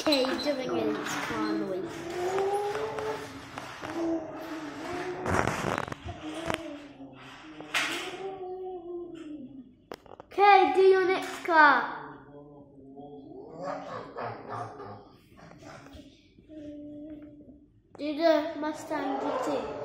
Okay, doing it calmly. Okay, do your next car. Do the Mustang GT.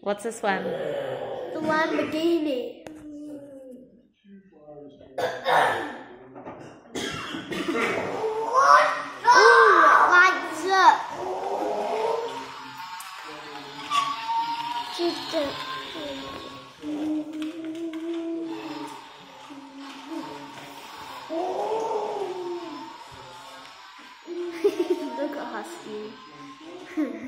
What's this one? The Lamborghini. Ooh, lights up. Look at Husky.